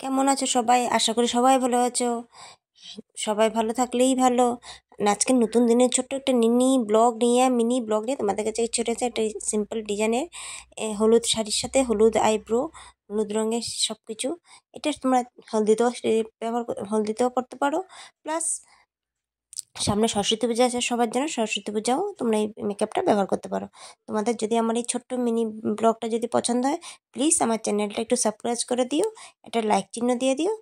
কেমন আছো সবাই? আশা করি সবাই ভালো আছো। সবাই ভালো থাকলেই ভালো। আজকে নতুন দিনের ছোট্ট একটা মিনি ব্লগ নিয়ে, মিনি ব্লগ নিয়ে তোমাদের কাছে ছোটো একটা সিম্পল ডিজাইনের হলুদ শাড়ির সাথে হলুদ আইব্রো হলুদ রঙের সব কিছু এটা তোমরা হলদিতেও ব্যবহার হলদিতেও করতে পারো। প্লাস সামনে সরস্বতী পূজা আছে, সবার জন্য সরস্বতী পূজাও তোমরা এই মেকআপটা ব্যবহার করতে পারো। তোমাদের যদি আমার এই ছোট্ট মিনি ব্লগটা যদি পছন্দ হয় প্লিজ আমার চ্যানেলটা একটু সাবস্ক্রাইব করে দিও, একটা লাইক চিহ্ন দিয়ে দিও।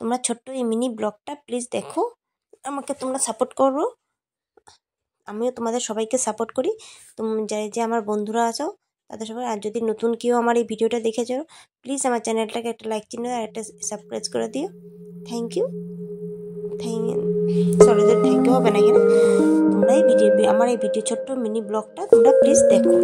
তোমরা ছোট্ট এই মিনি ব্লগটা প্লিজ দেখো, আমাকে তোমরা সাপোর্ট করো। আমিও তোমাদের সবাইকে সাপোর্ট করি। তুমি, যে আমার বন্ধুরা আছো, তাদের সবাই, আর যদি নতুন কেউ আমার এই ভিডিওটা দেখেছ প্লিজ আমার চ্যানেলটাকে একটা লাইক চিহ্ন আর একটা সাবস্ক্রাইব করে দিও। Thank you thank sorry thank you হবে না এখানে তোমরা এই ভিডিও আমার এই ভিডিও ছোট্ট মিনি ব্লগটা তোমরা প্লিজ দেখো।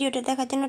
ভিডিওটা দেখার জন্য